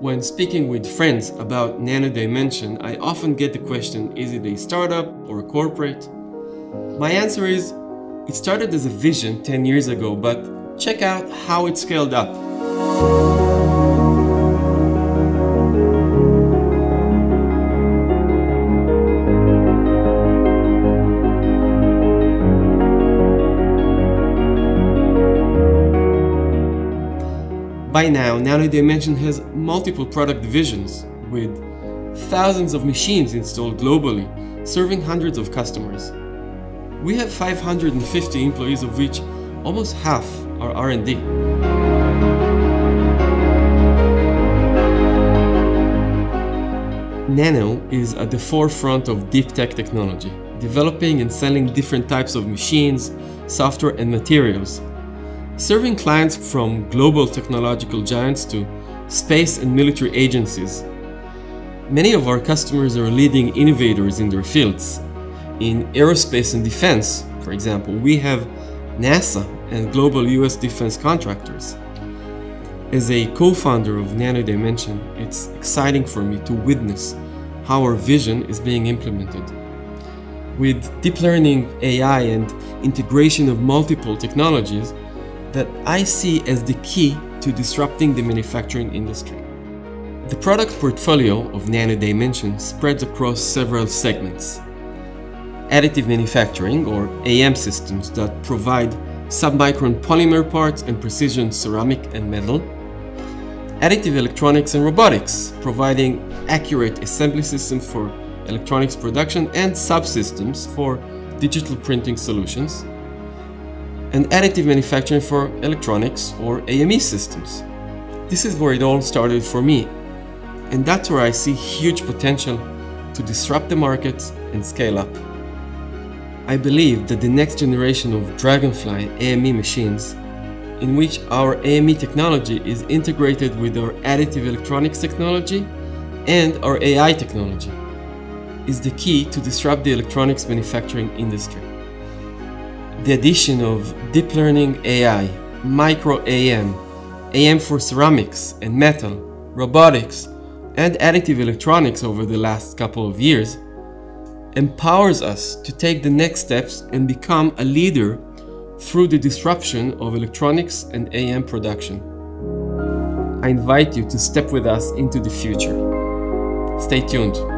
When speaking with friends about Nano Dimension, I often get the question is it a startup or a corporate? My answer is it started as a vision 10 years ago, but check out how it scaled up. By now, Nano Dimension has multiple product divisions with thousands of machines installed globally, serving hundreds of customers. We have 550 employees of which almost half are R&D. Nano is at the forefront of deep tech technology, developing and selling different types of machines, software and materials serving clients from global technological giants to space and military agencies. Many of our customers are leading innovators in their fields. In aerospace and defense, for example, we have NASA and global US defense contractors. As a co-founder of Nano Dimension, it's exciting for me to witness how our vision is being implemented. With deep learning, AI, and integration of multiple technologies, that I see as the key to disrupting the manufacturing industry. The product portfolio of Nano Dimension spreads across several segments. Additive manufacturing, or AM systems that provide submicron polymer parts and precision ceramic and metal. Additive electronics and robotics, providing accurate assembly systems for electronics production and subsystems for digital printing solutions and additive manufacturing for electronics or AME systems. This is where it all started for me, and that's where I see huge potential to disrupt the market and scale up. I believe that the next generation of Dragonfly AME machines, in which our AME technology is integrated with our additive electronics technology and our AI technology, is the key to disrupt the electronics manufacturing industry. The addition of deep learning AI, micro AM, AM for ceramics and metal, robotics, and additive electronics over the last couple of years empowers us to take the next steps and become a leader through the disruption of electronics and AM production. I invite you to step with us into the future. Stay tuned.